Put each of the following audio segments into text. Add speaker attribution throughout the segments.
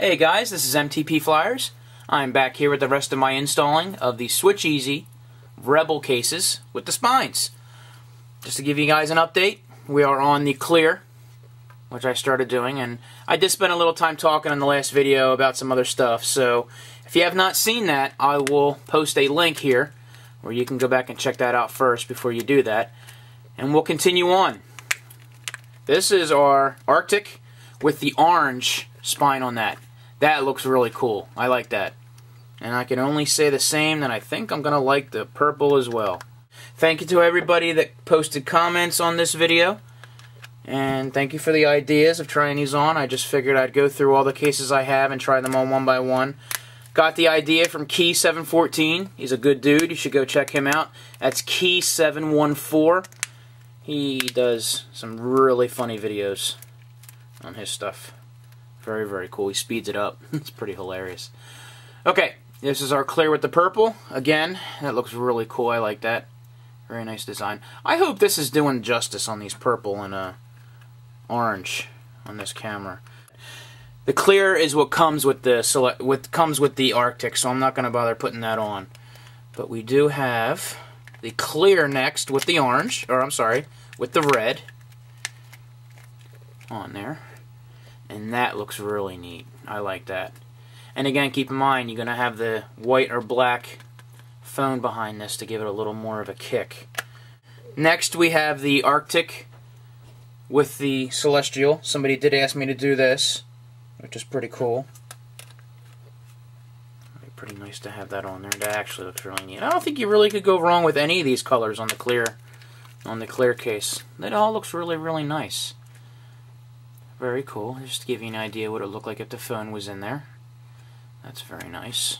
Speaker 1: Hey guys, this is MTP Flyers. I'm back here with the rest of my installing of the SwitchEasy Rebel cases with the spines. Just to give you guys an update, we are on the clear, which I started doing, and I did spend a little time talking in the last video about some other stuff, so if you have not seen that, I will post a link here where you can go back and check that out first before you do that, and we'll continue on. This is our Arctic with the orange spine on that. That looks really cool. I like that. And I can only say the same that I think I'm going to like the purple as well. Thank you to everybody that posted comments on this video. And thank you for the ideas of trying these on. I just figured I'd go through all the cases I have and try them on one by one. Got the idea from Key714. He's a good dude. You should go check him out. That's Key714. He does some really funny videos on his stuff. Very, very cool. He speeds it up. it's pretty hilarious. Okay, this is our clear with the purple. Again, that looks really cool. I like that. Very nice design. I hope this is doing justice on these purple and uh, orange on this camera. The clear is what comes with the select with comes with the Arctic, so I'm not going to bother putting that on. But we do have the clear next with the orange, or I'm sorry, with the red on there. And that looks really neat. I like that. And again, keep in mind, you're going to have the white or black phone behind this to give it a little more of a kick. Next, we have the Arctic with the Celestial. Somebody did ask me to do this, which is pretty cool. Pretty nice to have that on there. That actually looks really neat. I don't think you really could go wrong with any of these colors on the clear on the clear case. It all looks really, really nice. Very cool. Just to give you an idea what it looked like if the phone was in there. That's very nice.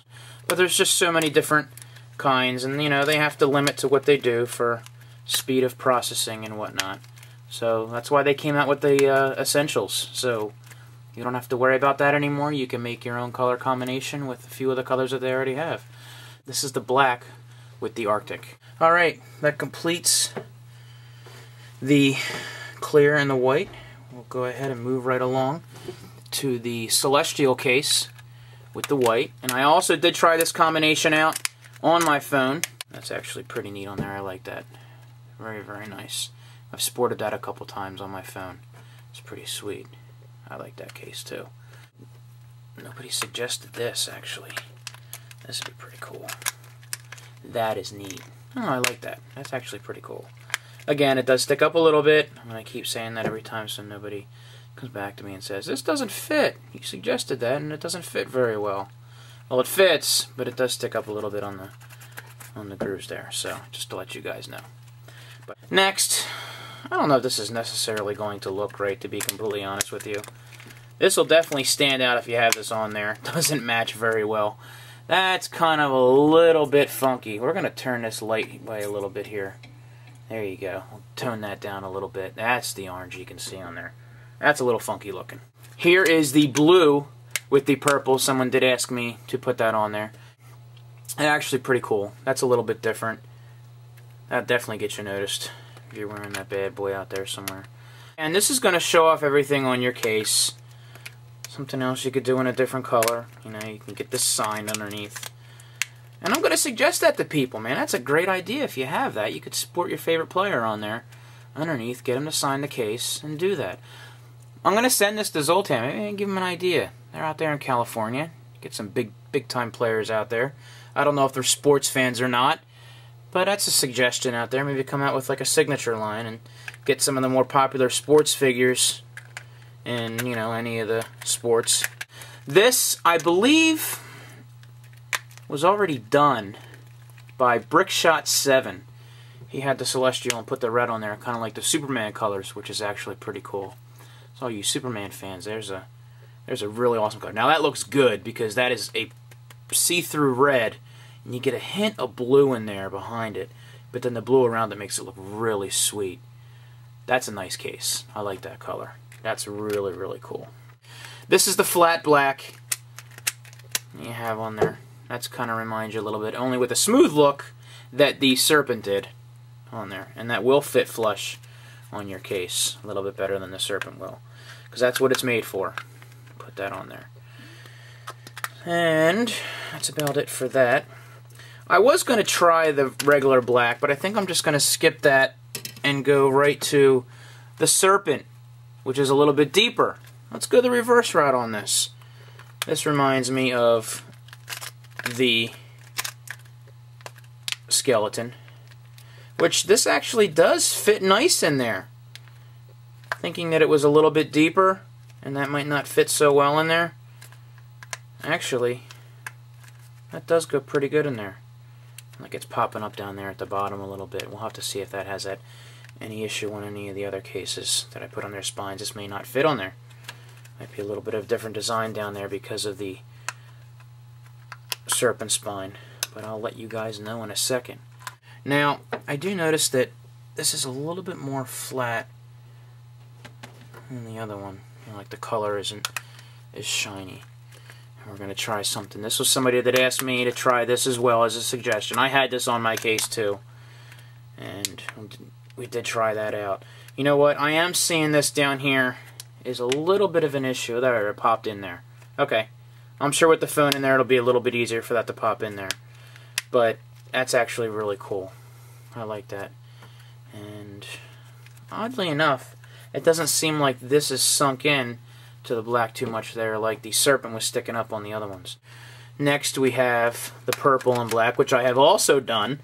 Speaker 1: But there's just so many different kinds, and you know, they have to limit to what they do for speed of processing and whatnot. So that's why they came out with the uh, essentials. So you don't have to worry about that anymore. You can make your own color combination with a few of the colors that they already have. This is the black with the Arctic. Alright, that completes the clear and the white go ahead and move right along to the Celestial case with the white. And I also did try this combination out on my phone. That's actually pretty neat on there. I like that. Very, very nice. I've sported that a couple times on my phone. It's pretty sweet. I like that case too. Nobody suggested this, actually. This would be pretty cool. That is neat. Oh, I like that. That's actually pretty cool. Again, it does stick up a little bit. I'm going to keep saying that every time so nobody comes back to me and says, this doesn't fit. You suggested that and it doesn't fit very well. Well, it fits, but it does stick up a little bit on the on the grooves there. So, just to let you guys know. But next, I don't know if this is necessarily going to look great, to be completely honest with you. This will definitely stand out if you have this on there. Doesn't match very well. That's kind of a little bit funky. We're going to turn this light way a little bit here. There you go. I'll tone that down a little bit. That's the orange you can see on there. That's a little funky looking. Here is the blue with the purple. Someone did ask me to put that on there. actually pretty cool. That's a little bit different. That definitely gets you noticed if you're wearing that bad boy out there somewhere. And this is going to show off everything on your case. Something else you could do in a different color. You know, you can get this sign underneath. And I'm going to suggest that to people, man. That's a great idea if you have that. You could support your favorite player on there underneath, get them to sign the case, and do that. I'm going to send this to Zoltan. Maybe give him an idea. They're out there in California. Get some big, big-time players out there. I don't know if they're sports fans or not, but that's a suggestion out there. Maybe come out with like a signature line and get some of the more popular sports figures in, you know, any of the sports. This, I believe was already done by Brickshot 7. He had the Celestial and put the red on there, kind of like the Superman colors, which is actually pretty cool. So all you Superman fans, there's a there's a really awesome color. Now that looks good because that is a see-through red, and you get a hint of blue in there behind it, but then the blue around it makes it look really sweet. That's a nice case. I like that color. That's really, really cool. This is the flat black you have on there. That's kind of reminds you a little bit, only with a smooth look that the Serpent did on there. And that will fit flush on your case a little bit better than the Serpent will. Because that's what it's made for. Put that on there. And that's about it for that. I was going to try the regular black, but I think I'm just going to skip that and go right to the Serpent, which is a little bit deeper. Let's go the reverse route on this. This reminds me of the skeleton, which this actually does fit nice in there. Thinking that it was a little bit deeper, and that might not fit so well in there. Actually, that does go pretty good in there. Like it's popping up down there at the bottom a little bit. We'll have to see if that has that any issue on any of the other cases that I put on their spines. This may not fit on there. Might be a little bit of different design down there because of the serpent spine. But I'll let you guys know in a second. Now, I do notice that this is a little bit more flat than the other one. You know, like the color isn't as shiny. And we're going to try something. This was somebody that asked me to try this as well as a suggestion. I had this on my case too. And we did try that out. You know what? I am seeing this down here is a little bit of an issue. There, it popped in there. Okay. I'm sure with the phone in there, it'll be a little bit easier for that to pop in there. But that's actually really cool. I like that. And oddly enough, it doesn't seem like this is sunk in to the black too much there like the serpent was sticking up on the other ones. Next we have the purple and black, which I have also done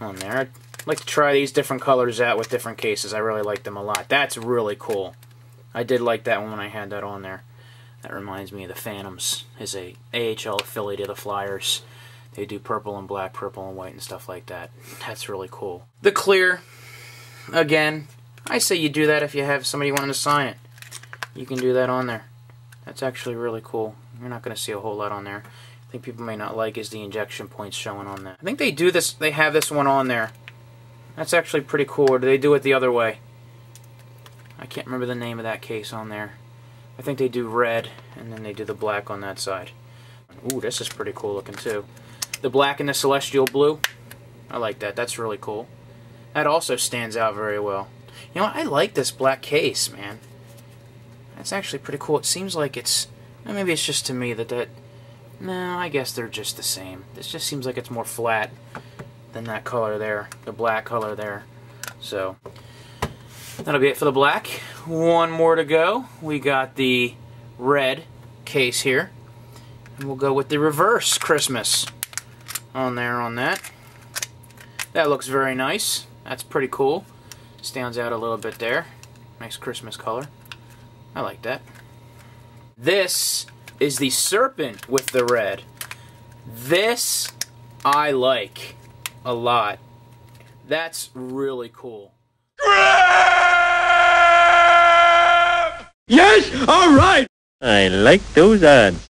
Speaker 1: on there. I'd like to try these different colors out with different cases. I really like them a lot. That's really cool. I did like that one when I had that on there. That reminds me of the Phantoms. is a AHL affiliate of the Flyers. They do purple and black, purple and white and stuff like that. That's really cool. The clear, again, I say you do that if you have somebody wanting to sign it. You can do that on there. That's actually really cool. You're not going to see a whole lot on there. I think people may not like is the injection points showing on that. I think they do this, they have this one on there. That's actually pretty cool. Or do they do it the other way? I can't remember the name of that case on there. I think they do red, and then they do the black on that side. Ooh, this is pretty cool looking too. The black and the celestial blue. I like that. That's really cool. That also stands out very well. You know, I like this black case, man. That's actually pretty cool. It seems like it's... Maybe it's just to me that that... No, I guess they're just the same. This just seems like it's more flat than that color there. The black color there. So, that'll be it for the black. One more to go. We got the red case here. And we'll go with the reverse Christmas on there on that. That looks very nice. That's pretty cool. Stands out a little bit there. Nice Christmas color. I like that. This is the serpent with the red. This I like a lot. That's really cool.
Speaker 2: Yes, all right.
Speaker 3: I like those odds.